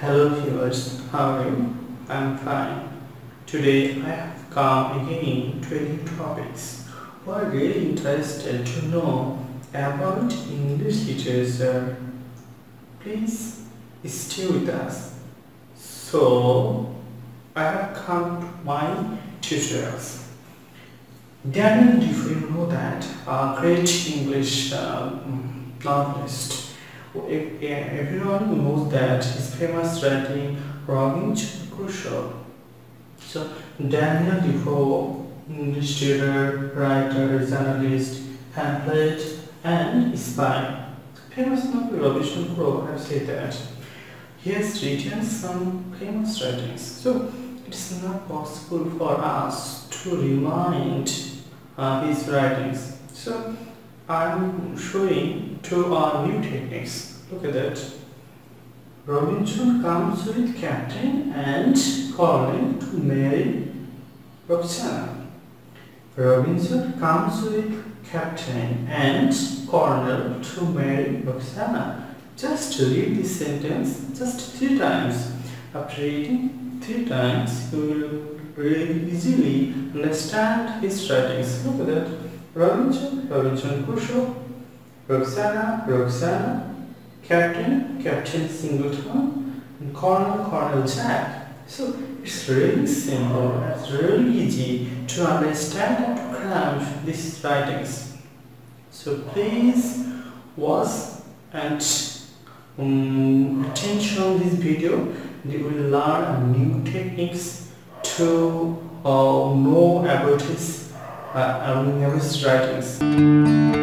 Hello viewers, how are you? I'm fine. Today I have come again to new topics who are really interested to know about English literature. Please stay with us. So I have come to my tutorials. Daniel Defoe know that a great English um, novelist if, everyone knows that his famous writing Robinson Crusoe. So Daniel Defoe, tutor, writer, journalist, pamphlet, and spy. Famous novel Robinson Crusoe have said that he has written some famous writings. So it is not possible for us to remind uh, his writings. So I'm showing two our new techniques. Look at that. Robinson comes with Captain and Colonel to marry Roxana. Robinson comes with Captain and Colonel to marry Roxana. Just read this sentence just three times. After reading three times, you will really easily understand his writings. Look at that. Robinson, Robinson Crusoe, Roxana, Roxana, Captain, Captain Singleton, and Colonel, Colonel Jack. So it's really simple, it's really easy to understand and to craft these writings. So please watch and um, attention this video. You will learn new techniques to uh, know about his uh, um, his writings.